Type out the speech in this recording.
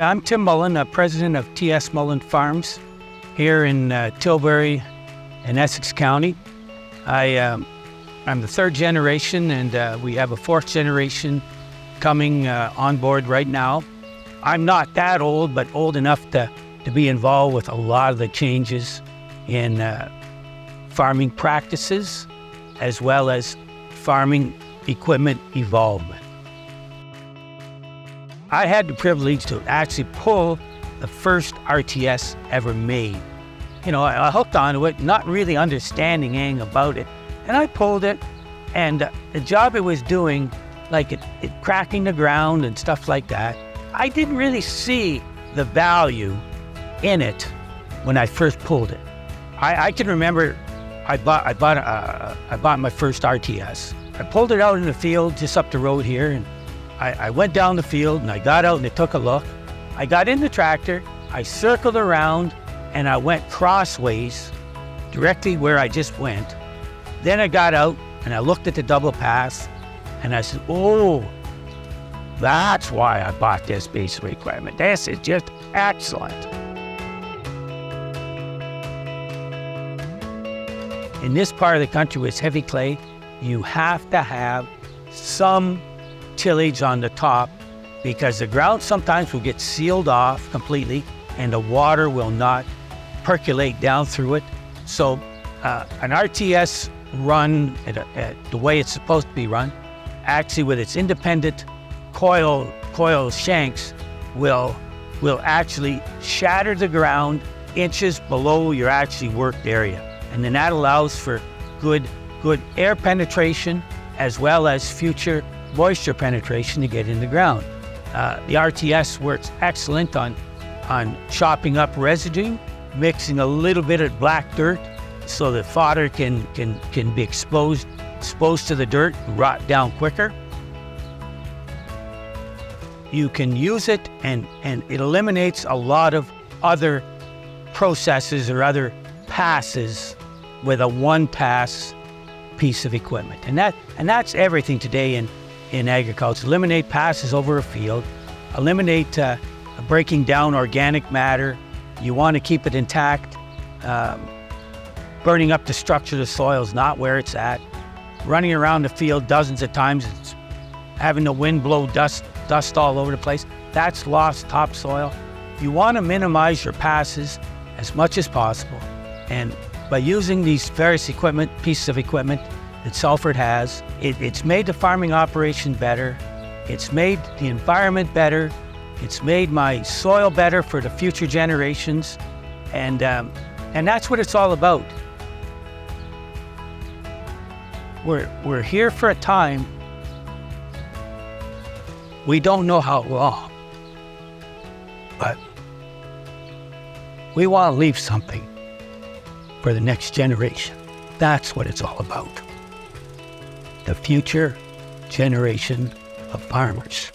I'm Tim Mullen, uh, president of TS Mullen Farms here in uh, Tilbury in Essex County. I, um, I'm the third generation, and uh, we have a fourth generation coming uh, on board right now. I'm not that old, but old enough to, to be involved with a lot of the changes in uh, farming practices as well as farming equipment evolvement. I had the privilege to actually pull the first RTS ever made. You know, I, hooked onto it, not really understanding anything about it, and I pulled it, and the job it was doing, like it, it cracking the ground and stuff like that, I didn't really see the value in it when I first pulled it. I, I can remember I bought I bought uh, I bought my first RTS. I pulled it out in the field just up the road here, and I, I went down the field and I got out and I took a look. I got in the tractor, I circled around, and I went crossways, directly where I just went. Then I got out and I looked at the double pass, and I said, "Oh, that's why I bought this piece of equipment. This is just excellent." In this part of the country with heavy clay, you have to have some tillage on the top because the ground sometimes will get sealed off completely and the water will not percolate down through it. So uh, an RTS run at, a, at the way it's supposed to be run, actually with its independent coil coil shanks, will will actually shatter the ground inches below your actually worked area and then that allows for good, good air penetration as well as future moisture penetration to get in the ground. Uh, the RTS works excellent on, on chopping up residue, mixing a little bit of black dirt so the fodder can, can, can be exposed, exposed to the dirt and rot down quicker. You can use it and, and it eliminates a lot of other processes or other passes with a one pass piece of equipment. And that and that's everything today in, in agriculture. Eliminate passes over a field, eliminate uh, breaking down organic matter. You want to keep it intact. Um, burning up the structure of the soil is not where it's at. Running around the field dozens of times, having the wind blow dust dust all over the place. That's lost topsoil. You want to minimize your passes as much as possible and by using these various equipment, pieces of equipment that Salford has, it, it's made the farming operation better. It's made the environment better. It's made my soil better for the future generations. And, um, and that's what it's all about. We're, we're here for a time. We don't know how long, but we want to leave something for the next generation. That's what it's all about. The future generation of farmers.